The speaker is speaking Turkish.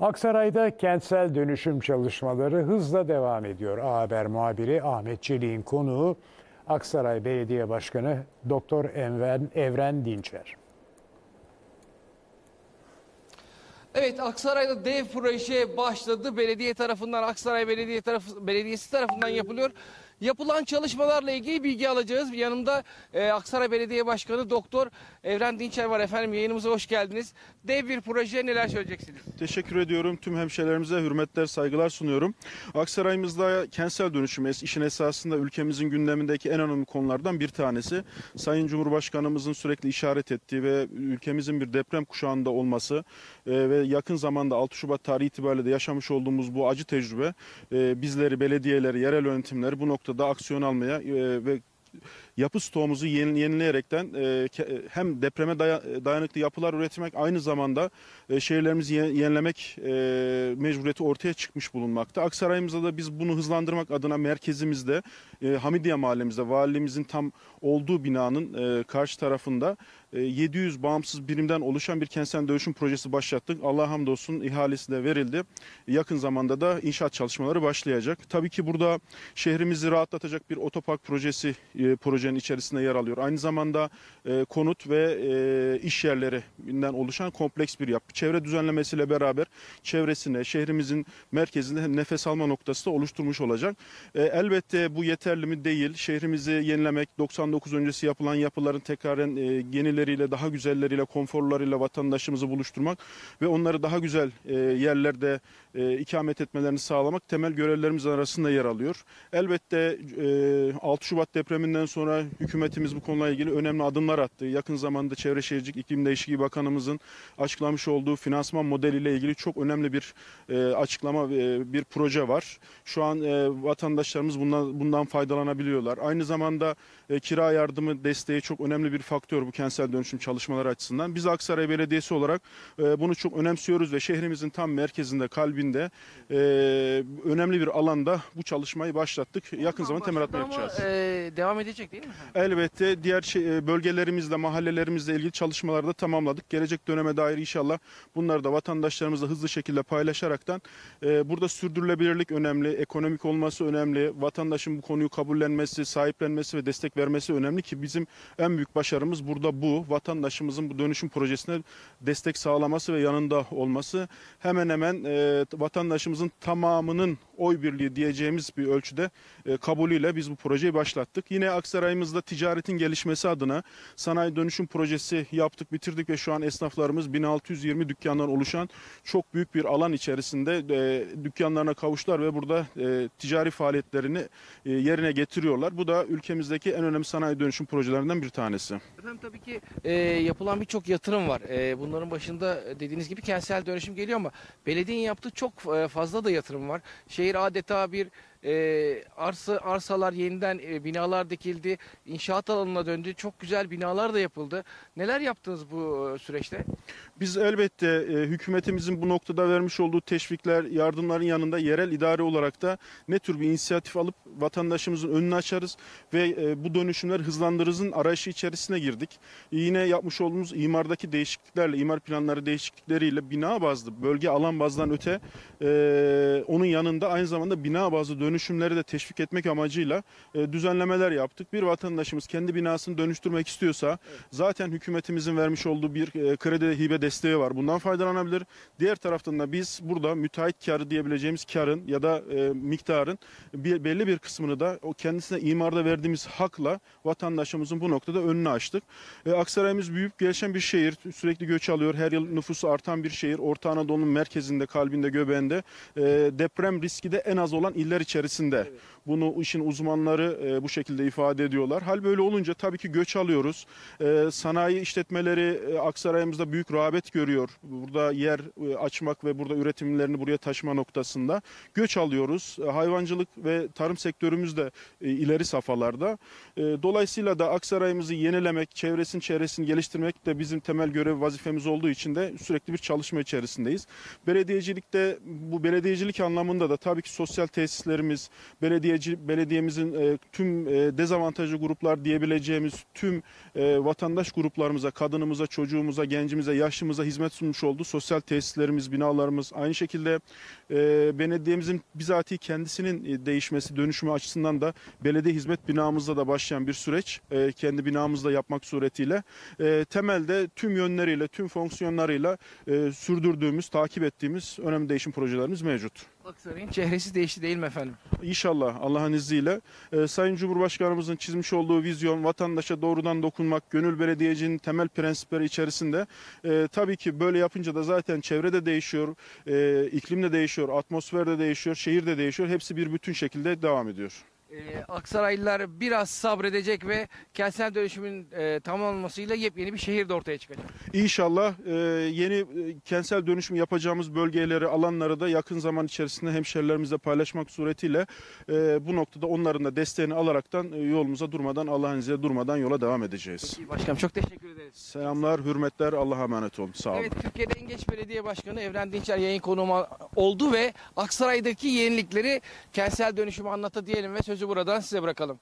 Aksaray'da kentsel dönüşüm çalışmaları hızla devam ediyor. A Haber muhabiri Ahmet Çelik'in konuğu Aksaray Belediye Başkanı Doktor Evren, Evren Dinçer. Evet Aksaray'da dev proje başladı. Belediye tarafından Aksaray Belediye tarafı Belediyesi tarafından yapılıyor. Yapılan çalışmalarla ilgili bilgi alacağız. Yanımda e, Aksaray Belediye Başkanı Doktor Evren Dinçer var efendim. Yayınımıza hoş geldiniz. Dev bir proje neler söyleyeceksiniz? Teşekkür ediyorum. Tüm hemşehrilerimize hürmetler, saygılar sunuyorum. Aksaray'ımızda kentsel dönüşüm es- işin esasında ülkemizin gündemindeki en önemli konulardan bir tanesi. Sayın Cumhurbaşkanımızın sürekli işaret ettiği ve ülkemizin bir deprem kuşağında olması e, ve yakın zamanda 6 Şubat tarihi itibariyle de yaşamış olduğumuz bu acı tecrübe e, bizleri, belediyeleri, yerel yönetimleri bu noktada aksiyon almaya e, ve yapı stoğumuzu yeni- yenileyerekten e, ke- hem depreme daya- dayanıklı yapılar üretmek aynı zamanda e, şehirlerimizi ye- yenilemek e, mecburiyeti ortaya çıkmış bulunmakta. Aksaray'ımızda da biz bunu hızlandırmak adına merkezimizde e, Hamidiye mahallemizde valiliğimizin tam olduğu binanın e, karşı tarafında e, 700 bağımsız birimden oluşan bir kentsel dönüşüm projesi başlattık. Allah hamdolsun ihalesi de verildi. Yakın zamanda da inşaat çalışmaları başlayacak. Tabii ki burada şehrimizi rahatlatacak bir otopark projesi e, projenin içerisinde yer alıyor. Aynı zamanda e, konut ve e, iş yerlerinden oluşan kompleks bir yapı. Çevre düzenlemesiyle beraber çevresine, şehrimizin merkezinde nefes alma noktası da oluşturmuş olacak. E, elbette bu yeterli mi değil. Şehrimizi yenilemek, 99 öncesi yapılan yapıların tekraren e, yenileriyle, daha güzelleriyle, konforlarıyla vatandaşımızı buluşturmak ve onları daha güzel e, yerlerde e, ikamet etmelerini sağlamak temel görevlerimiz arasında yer alıyor. Elbette e, 6 Şubat depreminden sonra hükümetimiz bu konuyla ilgili önemli adımlar attı. Yakın zamanda Çevre Şehircilik İklim Değişikliği Bakanımızın açıklamış olduğu finansman modeliyle ilgili çok önemli bir e, açıklama, e, bir proje var. Şu an e, vatandaşlarımız bundan, bundan faydalanabiliyorlar. Aynı zamanda e, kira yardımı desteği çok önemli bir faktör bu kentsel dönüşüm çalışmaları açısından. Biz Aksaray Belediyesi olarak e, bunu çok önemsiyoruz ve şehrimizin tam merkezinde, kalbinde e, önemli bir alanda bu çalışmayı başlattık. Yakın zamanda temel atma yapacağız. e, devam edecek değil mi? Elbette diğer şey, e, bölgelerimizle, mahallelerimizle ilgili çalışmaları da tamamladık. Gelecek döneme dair inşallah bunları da vatandaşlarımızla hızlı şekilde paylaşaraktan e, burada sürdürülebilirlik önemli, ekonomik olması önemli, vatandaşın bu konuyu kabullenmesi, sahiplenmesi ve destek vermesi önemli ki bizim en büyük başarımız burada bu. Vatandaşımızın bu dönüşüm projesine destek sağlaması ve yanında olması hemen hemen e, vatandaşımızın tamamının oy birliği diyeceğimiz bir ölçüde e, kabulüyle biz bu projeyi başlattık. Yine Aksaray'ımızda ticaretin gelişmesi adına sanayi dönüşüm projesi yaptık, bitirdik ve şu an esnaflarımız 1620 dükkandan oluşan çok büyük bir alan içerisinde e, dükkanlarına kavuştular ve burada e, ticari faaliyetlerini e, yerine getiriyorlar. Bu da ülkemizdeki en önemli sanayi dönüşüm projelerinden bir tanesi. Efendim tabii ki e, yapılan birçok yatırım var. E, bunların başında e, dediğiniz gibi kentsel dönüşüm geliyor ama belediyenin yaptığı çok e, fazla da yatırım var. Şehir adeta bir e, arsa arsalar yeniden e, binalar dikildi, inşaat alanına döndü. Çok güzel binalar da yapıldı. Neler yaptınız bu e, süreçte? Biz elbette e, hükümetimizin bu noktada vermiş olduğu teşvikler, yardımların yanında yerel idare olarak da ne tür bir inisiyatif alıp vatandaşımızın önünü açarız ve e, bu dönüşümler hızlandırızın arayışı içerisine girdik. Yine yapmış olduğumuz imardaki değişikliklerle, imar planları değişiklikleriyle bina bazlı, bölge alan bazdan öte e, onun yanında aynı zamanda bina bazlı dönüşümleri de teşvik etmek amacıyla e, düzenlemeler yaptık. Bir vatandaşımız kendi binasını dönüştürmek istiyorsa zaten hükümetimizin vermiş olduğu bir e, kredi hibe desteği var. Bundan faydalanabilir. Diğer taraftan da biz burada müteahhit karı diyebileceğimiz karın ya da e, miktarın bir, belli bir kısmını da o kendisine imarda verdiğimiz hakla vatandaşımızın bu noktada önünü açtık. E, Aksaray'ımız büyük gelişen bir şehir. Sürekli göç alıyor. Her yıl nüfusu artan bir şehir. Orta Anadolu'nun merkezinde, kalbinde, göbeğinde. E, deprem riski de en az olan iller içerisinde. Bunu işin uzmanları e, bu şekilde ifade ediyorlar. Hal böyle olunca tabii ki göç alıyoruz. E, sanayi işletmeleri e, Aksaray'ımızda büyük rağbet görüyor. Burada yer e, açmak ve burada üretimlerini buraya taşıma noktasında göç alıyoruz. E, hayvancılık ve tarım sektörümüz de e, ileri safhalarda. E, dolayısıyla da Aksaray'ımızı yenilemek, çevresini çevresini geliştirmek de bizim temel görev vazifemiz olduğu için de sürekli bir çalışma içerisindeyiz. Belediyecilikte bu belediyecilik anlamında da tabii ki sosyal tesislerimiz hizmetlerimiz, belediyeci belediyemizin e, tüm e, dezavantajlı gruplar diyebileceğimiz tüm e, vatandaş gruplarımıza, kadınımıza, çocuğumuza, gencimize, yaşlımıza hizmet sunmuş oldu. Sosyal tesislerimiz, binalarımız aynı şekilde e, belediyemizin bizatihi kendisinin e, değişmesi, dönüşümü açısından da belediye hizmet binamızda da başlayan bir süreç. E, kendi binamızda yapmak suretiyle e, temelde tüm yönleriyle, tüm fonksiyonlarıyla e, sürdürdüğümüz, takip ettiğimiz önemli değişim projelerimiz mevcut. Aksaray'ın çehresi değişti değil mi efendim? İnşallah Allah'ın izniyle e, Sayın Cumhurbaşkanımızın çizmiş olduğu vizyon vatandaşa doğrudan dokunmak, gönül belediyecinin temel prensipleri içerisinde e, tabii ki böyle yapınca da zaten çevre de değişiyor, e, iklim de değişiyor, atmosfer de değişiyor, şehir de değişiyor. Hepsi bir bütün şekilde devam ediyor. Ee, Aksaraylılar biraz sabredecek ve kentsel dönüşümün e, tamamlanmasıyla yepyeni bir şehir de ortaya çıkacak. İnşallah e, yeni e, kentsel dönüşüm yapacağımız bölgeleri, alanları da yakın zaman içerisinde hemşerilerimizle paylaşmak suretiyle e, bu noktada onların da desteğini alaraktan e, yolumuza durmadan Allah'ın izniyle durmadan yola devam edeceğiz. Peki başkanım çok teşekkür ederiz. Selamlar, hürmetler, Allah'a emanet olun. Sağ olun. Evet Türkiye'de en geç belediye başkanı Evren Dinçer yayın konuğum oldu ve Aksaray'daki yenilikleri kentsel dönüşümü anlattı diyelim ve sözü buradan size bırakalım.